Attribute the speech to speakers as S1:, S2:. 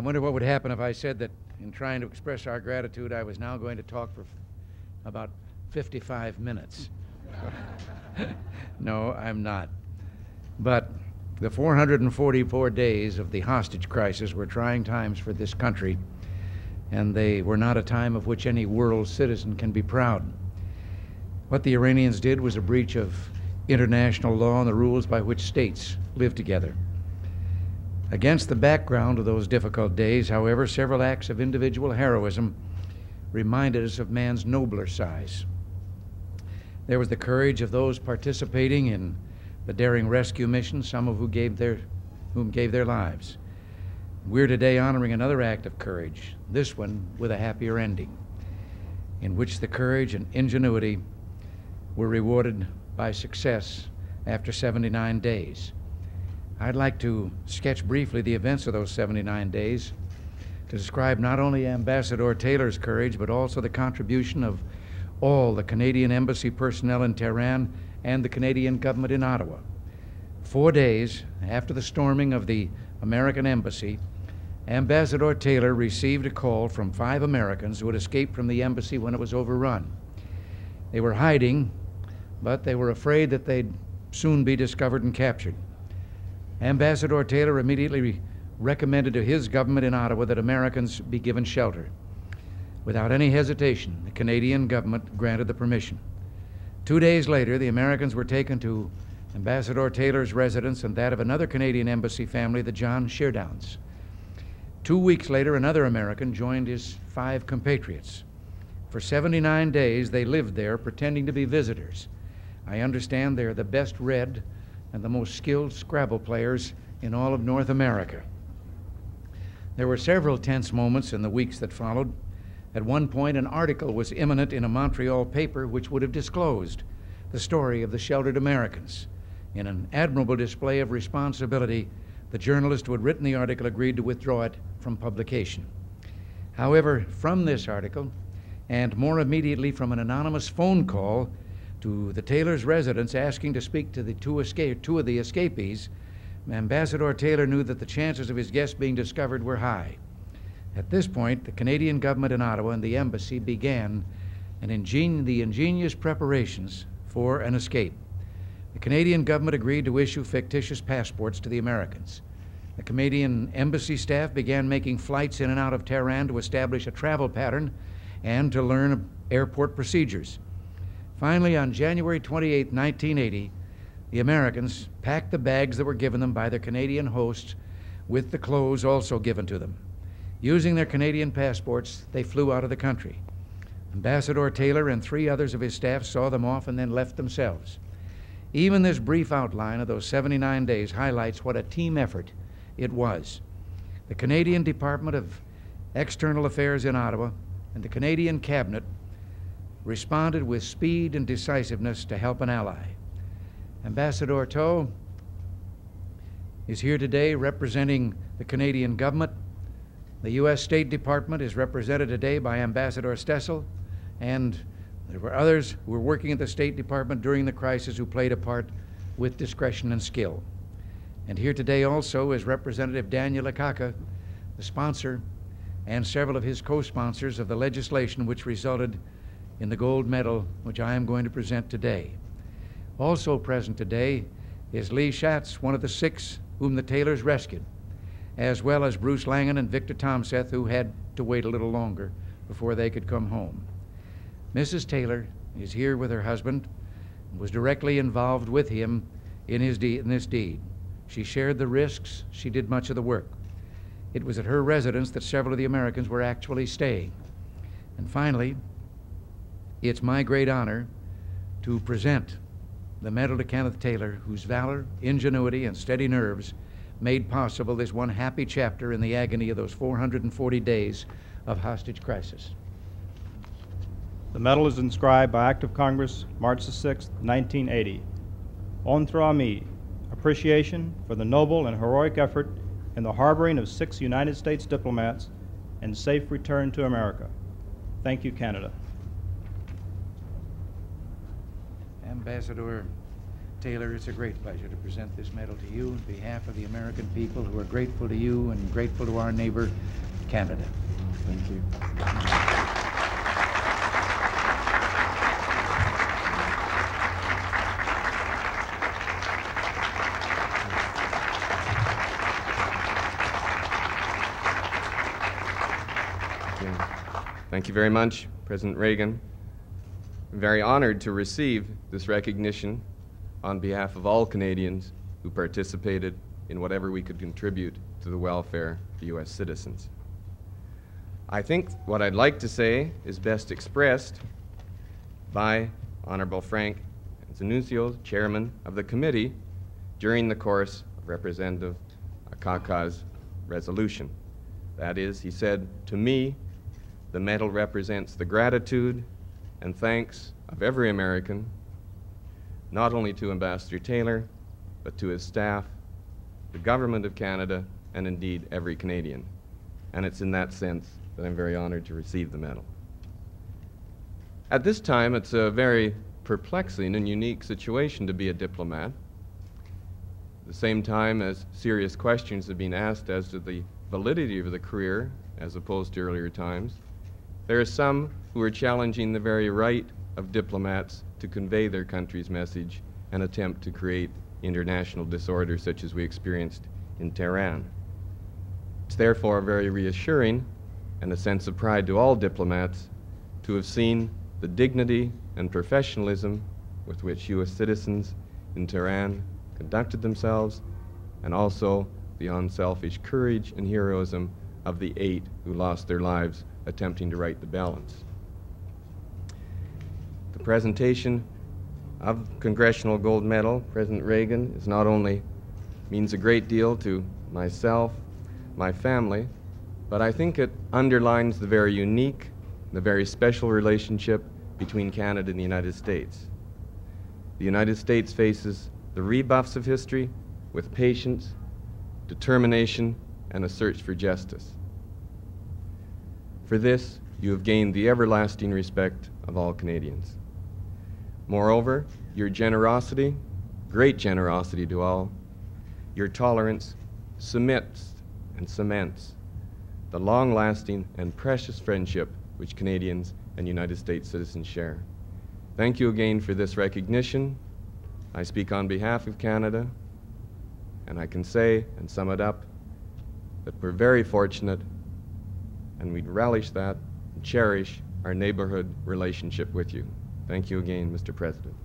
S1: wonder what would happen if I said that in trying to express our gratitude, I was now going to talk for about 55 minutes. no, I'm not. But the 444 days of the hostage crisis were trying times for this country, and they were not a time of which any world citizen can be proud. What the Iranians did was a breach of international law and the rules by which states live together. Against the background of those difficult days, however, several acts of individual heroism reminded us of man's nobler size. There was the courage of those participating in the daring rescue mission, some of whom gave their, whom gave their lives. We're today honoring another act of courage, this one with a happier ending, in which the courage and ingenuity were rewarded by success after 79 days. I'd like to sketch briefly the events of those 79 days to describe not only Ambassador Taylor's courage, but also the contribution of all the Canadian Embassy personnel in Tehran and the Canadian government in Ottawa. Four days after the storming of the American Embassy, Ambassador Taylor received a call from five Americans who had escaped from the embassy when it was overrun. They were hiding, but they were afraid that they'd soon be discovered and captured. Ambassador Taylor immediately re- recommended to his government in Ottawa that Americans be given shelter. Without any hesitation, the Canadian government granted the permission. Two days later, the Americans were taken to Ambassador Taylor's residence and that of another Canadian embassy family, the John Sheardowns. Two weeks later, another American joined his five compatriots. For 79 days, they lived there pretending to be visitors. I understand they're the best read and the most skilled Scrabble players in all of North America. There were several tense moments in the weeks that followed. At one point, an article was imminent in a Montreal paper which would have disclosed the story of the sheltered Americans. In an admirable display of responsibility, the journalist who had written the article agreed to withdraw it from publication. However, from this article, and more immediately from an anonymous phone call to the Taylor's residence asking to speak to the two, escape, two of the escapees, Ambassador Taylor knew that the chances of his guests being discovered were high. At this point, the Canadian government in Ottawa and the embassy began an ingen- the ingenious preparations for an escape. The Canadian government agreed to issue fictitious passports to the Americans. The Canadian embassy staff began making flights in and out of Tehran to establish a travel pattern and to learn airport procedures. Finally, on January 28, 1980, the Americans packed the bags that were given them by their Canadian hosts with the clothes also given to them. Using their Canadian passports, they flew out of the country. Ambassador Taylor and three others of his staff saw them off and then left themselves. Even this brief outline of those 79 days highlights what a team effort it was. The Canadian Department of External Affairs in Ottawa and the Canadian Cabinet responded with speed and decisiveness to help an ally. Ambassador Towe is here today representing the Canadian government. The U.S. State Department is represented today by Ambassador Stoessel, and there were others who were working at the State Department during the crisis who played a part with discretion and skill. And here today also is Representative Daniel Akaka, the sponsor, and several of his co sponsors of the legislation which resulted in the gold medal which I am going to present today. Also present today is Lee Schatz, one of the six whom the Taylors rescued, as well as Bruce Laingen and Victor Tomseth, who had to wait a little longer before they could come home. Mrs. Taylor is here with her husband and was directly involved with him in, his de- in this deed. She shared the risks, she did much of the work. It was at her residence that several of the Americans were actually staying. And finally, it's my great honor to present the medal to Kenneth Taylor, whose valor, ingenuity, and steady nerves made possible this one happy chapter in the agony of those 440 days of hostage crisis.
S2: The medal is inscribed by Act of Congress, March the 6th, 1980. Entre amis, appreciation for the noble and heroic effort in the harboring of six United States diplomats and safe return to America. Thank you, Canada.
S1: Ambassador Taylor, it's a great pleasure to present this medal to you on behalf of the American people who are grateful to you and grateful to our neighbor, Canada.
S3: Thank you. Thank you very much, President Reagan. Very honored to receive this recognition on behalf of all Canadians who participated in whatever we could contribute to the welfare of U.S. citizens. I think what I'd like to say is best expressed by Honorable Frank Annunzio, chairman of the committee, during the course of Representative Akaka's resolution. That is, he said, to me, the medal represents the gratitude and thanks of every American, not only to Ambassador Taylor, but to his staff, the Government of Canada, and indeed every Canadian. And it's in that sense that I'm very honored to receive the medal. At this time, it's a very perplexing and unique situation to be a diplomat. At the same time as serious questions have been asked as to the validity of the career as opposed to earlier times, there are some who are challenging the very right of diplomats to convey their country's message and attempt to create international disorder such as we experienced in Tehran. It's therefore very reassuring and a sense of pride to all diplomats to have seen the dignity and professionalism with which U.S. citizens in Tehran conducted themselves and also the unselfish courage and heroism of the eight who lost their lives attempting to right the balance. The presentation of Congressional Gold Medal, President Reagan, is not only means a great deal to myself, my family, but I think it underlines the very unique, the very special relationship between Canada and the United States. The United States faces the rebuffs of history with patience, determination, and a search for justice. For this, you have gained the everlasting respect of all Canadians. Moreover, your generosity, great generosity to all, your tolerance submits and cements the long lasting and precious friendship which Canadians and United States citizens share. Thank you again for this recognition. I speak on behalf of Canada, and I can say and sum it up that we're very fortunate and we'd relish that and cherish our neighborhood relationship with you. Thank you again, Mr. President.